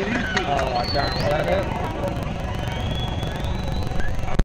Oh, I got it.